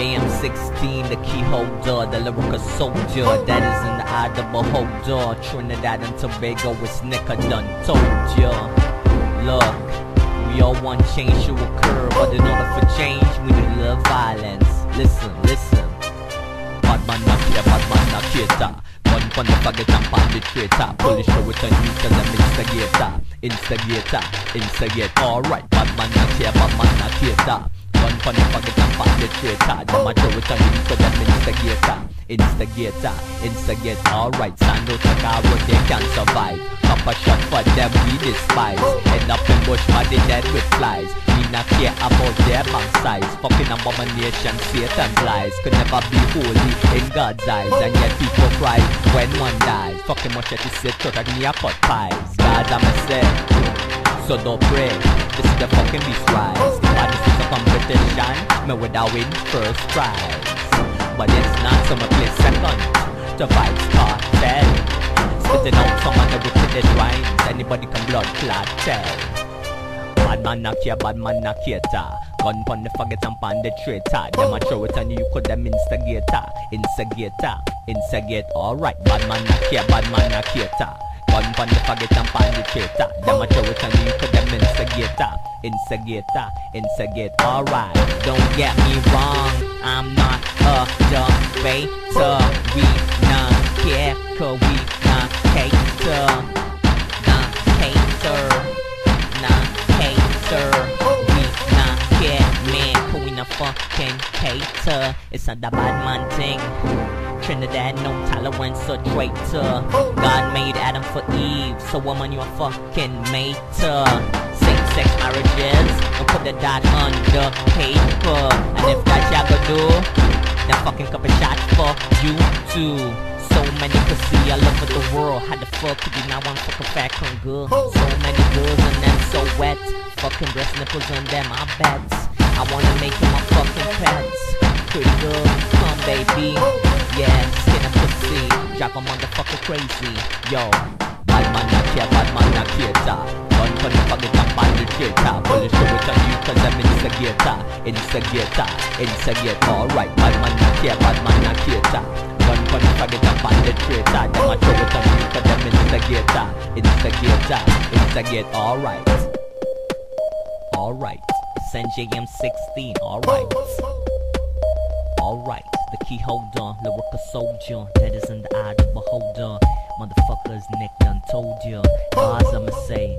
JM16, the key holder, the lyrical soldier that is in the eye of the beholder. Trinidad and Tobago, Nick, I done told ya. Look, we all want change to occur, but in order for change, we need love violence. Listen, listen. Bad man not here, bad man not cater. Gun pon the faggot and pan the traitor. Polish show it on you cause I'm instigator. Instigator, instigate. Alright, bad man not here, cater. Gun pon the pan the traitor. Them I'm instigator. Instigator, instigate. Alright, stand out a road they can survive. Pop a shot for them we despise. End up in bush body dead with flies. We not care about their man size. Fucking abomination, Satan's lies. Could never be holy in God's eyes. And yet people cry when one dies. Fucking the sit like me a cut pies. God, I'm a say. So don't pray. This is the fucking beast rise. Competition. Me with a win first prize. But it's not so me play second. The Vybz Kartel. Spitting out some of the repeated rhymes. Anybody can blood clot tell. Bad man knock here, bad man knock cater. Gun pon the faggot and pan the traitor. Them a throw it on you, could them instigator. Instigator, instigate, alright. Bad man knock here, bad man knock cater. Gun pon the faggot and pan the traitor. Them a throw it on you could them instigator. Instigator, instigate, alright. Don't get me wrong, I'm not a debater. We not care, cause we not cater. Not cater nah hater. We nah care, man, cause we not fucking cater. It's not the bad man thing. Trinidad, no tolerance or traitor. God made Adam so woman, you a fucking mater. Same sex marriages, and put the dot under paper. And if that y'all go do, then fucking cup a shot for you too. So many pussy all over the world. How the fuck could you not want fucking fat con girl? So many girls and them so wet. Fucking breast nipples on them, I bet. I wanna make them my fucking pets. Pretty girl, come baby. Yeah, skin and pussy. Drive a motherfucker crazy. Yo, bad man not care, bad man not cater. Gun for the top on the traitor. The show it on you cause I'm instigator. Instigator, instigate. Alright, bad man not care, bad man not cater. Gun for the faggot and pan the traitor Them a throw it on you cause them instigator Instigator, instigate, alright Alright, send JM16, alright Alright, the key holder, lyrical soldier That is in the eye of the beholder. Motherfuckers, Nick done told ya Guys, I'ma say,